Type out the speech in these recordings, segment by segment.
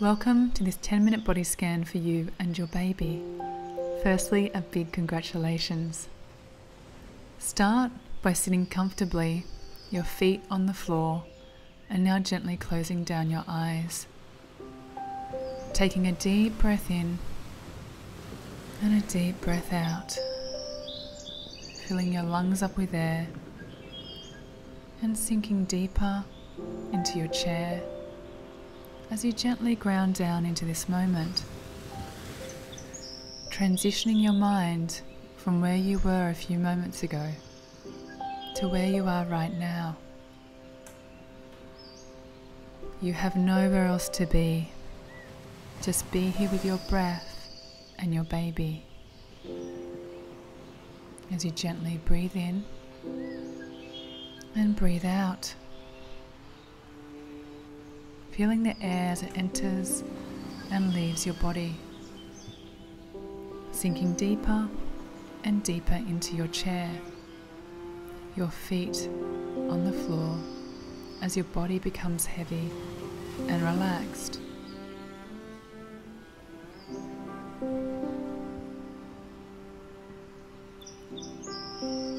Welcome to this 10 minute body scan for you and your baby. Firstly, a big congratulations. Start by sitting comfortably, your feet on the floor, and now gently closing down your eyes. Taking a deep breath in and a deep breath out. Filling your lungs up with air and sinking deeper into your chair as you gently ground down into this moment. Transitioning your mind from where you were a few moments ago to where you are right now. You have nowhere else to be. Just be here with your breath and your baby. As you gently breathe in and breathe out. Feeling the air as it enters and leaves your body. Sinking deeper and deeper into your chair, your feet on the floor as your body becomes heavy and relaxed.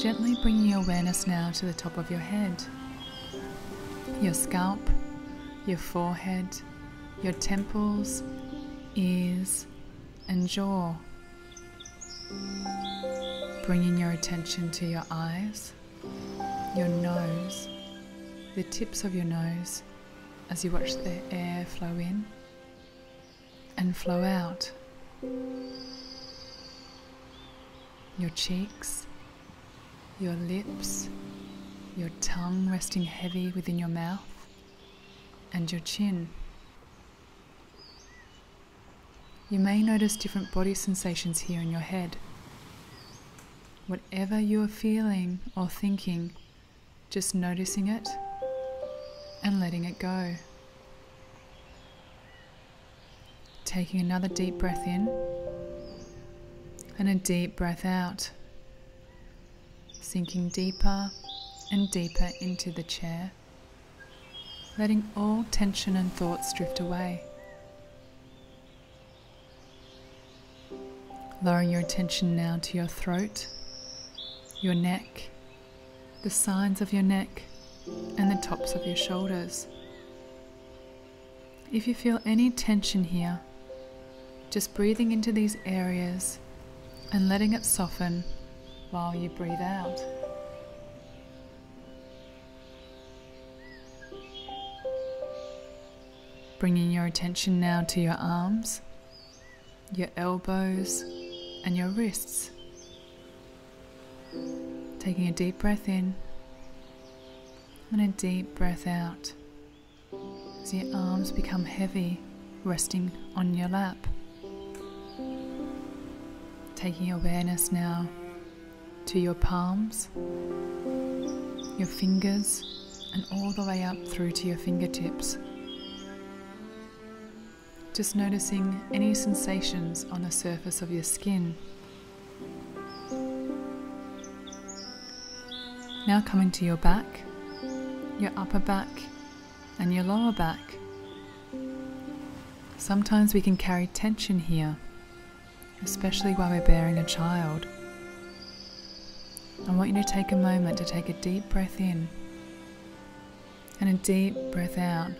Gently bring your awareness now to the top of your head, your scalp, your forehead, your temples, ears, and jaw. Bringing your attention to your eyes, your nose, the tips of your nose as you watch the air flow in and flow out. Your cheeks, your lips, your tongue resting heavy within your mouth, and your chin. You may notice different body sensations here in your head. Whatever you are feeling or thinking, just noticing it and letting it go. Taking another deep breath in and a deep breath out, sinking deeper and deeper into the chair, letting all tension and thoughts drift away. Lowering your attention now to your throat, your neck, the sides of your neck, and the tops of your shoulders. If you feel any tension here, just breathing into these areas and letting it soften while you breathe out. Bringing your attention now to your arms, your elbows, and your wrists. Taking a deep breath in and a deep breath out as your arms become heavy, resting on your lap. Taking awareness now to your palms, your fingers, and all the way up through to your fingertips. Just noticing any sensations on the surface of your skin. Now coming to your back, your upper back, and your lower back. Sometimes we can carry tension here, especially while we're bearing a child. I want you to take a moment to take a deep breath in and a deep breath out,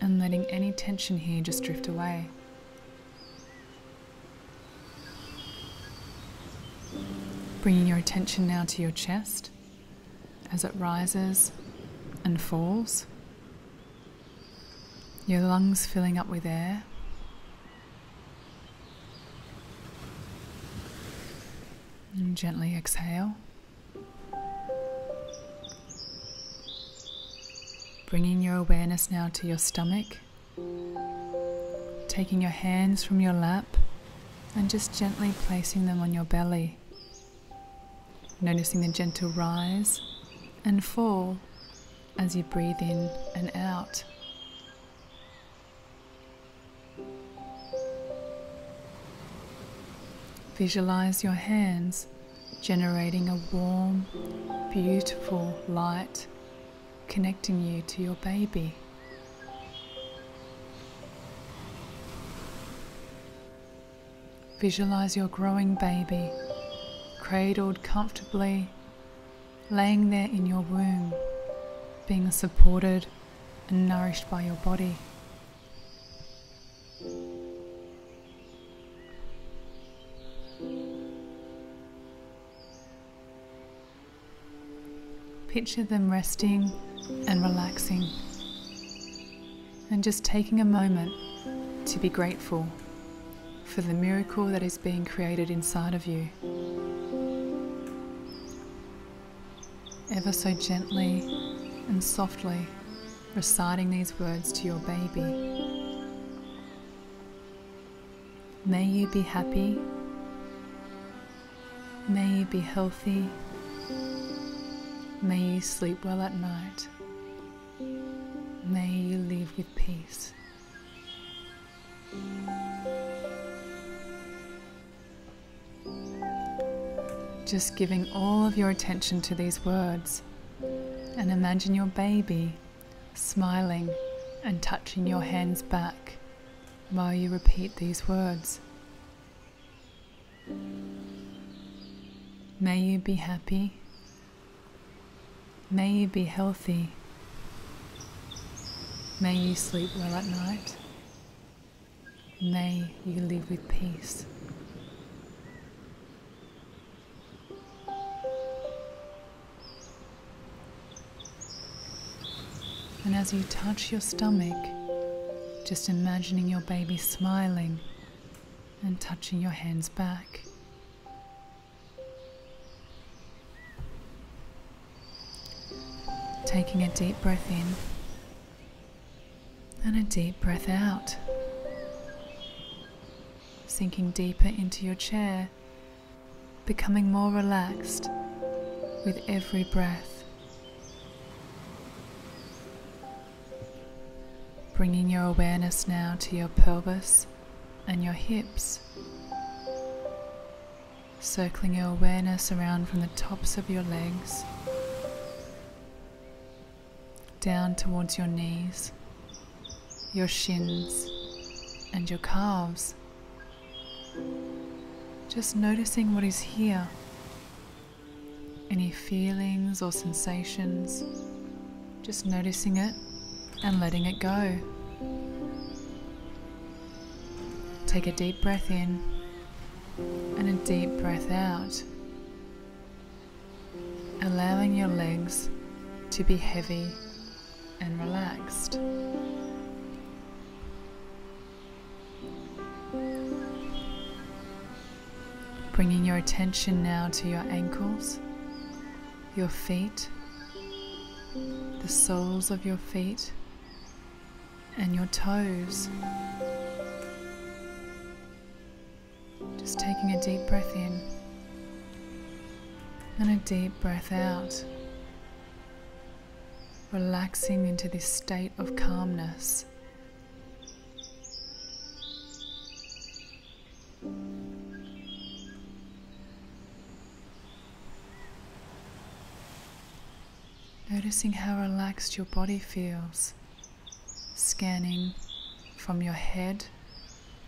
and letting any tension here just drift away. Bringing your attention now to your chest as it rises and falls, your lungs filling up with air. And gently exhale. Bringing your awareness now to your stomach, taking your hands from your lap and just gently placing them on your belly. Noticing the gentle rise and fall as you breathe in and out. Visualize your hands generating a warm, beautiful light connecting you to your baby. Visualize your growing baby cradled comfortably, laying there in your womb, being supported and nourished by your body. Picture them resting and relaxing, and just taking a moment to be grateful for the miracle that is being created inside of you. Ever so gently and softly reciting these words to your baby. May you be happy. May you be healthy. May you sleep well at night. May you live with peace. Just giving all of your attention to these words and imagine your baby smiling and touching your hands back while you repeat these words. May you be happy. May you be healthy. May you sleep well at night. May you live with peace. And as you touch your stomach, just imagining your baby smiling and touching your hands back. Taking a deep breath in and a deep breath out. Sinking deeper into your chair, becoming more relaxed with every breath. Bringing your awareness now to your pelvis and your hips. Circling your awareness around from the tops of your legs down towards your knees, your shins, and your calves. Just noticing what is here. Any feelings or sensations, just noticing it and letting it go. Take a deep breath in and a deep breath out, allowing your legs to be heavy and relaxed. Bringing your attention now to your ankles, your feet, the soles of your feet, and your toes. Just taking a deep breath in and a deep breath out relaxing into this state of calmness. Noticing how relaxed your body feels, scanning from your head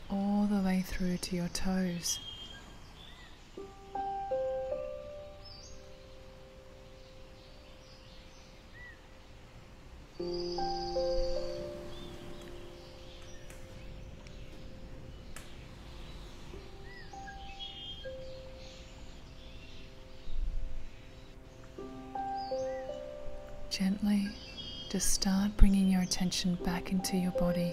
all the way through to your toes. Gently, just start bringing your attention back into your body.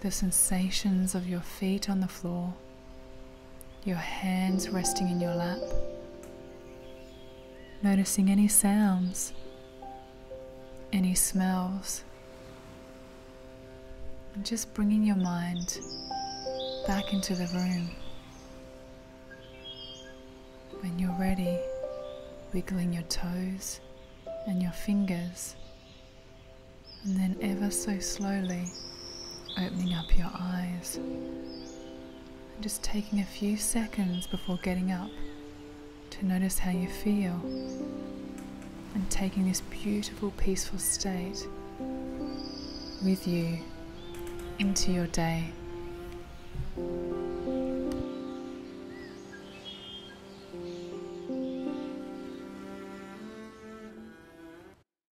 The sensations of your feet on the floor, your hands resting in your lap, noticing any sounds, any smells, and just bringing your mind back into the room. When you're ready, wiggling your toes and your fingers, and then ever so slowly opening up your eyes. And just taking a few seconds before getting up to notice how you feel and taking this beautiful, peaceful state with you into your day.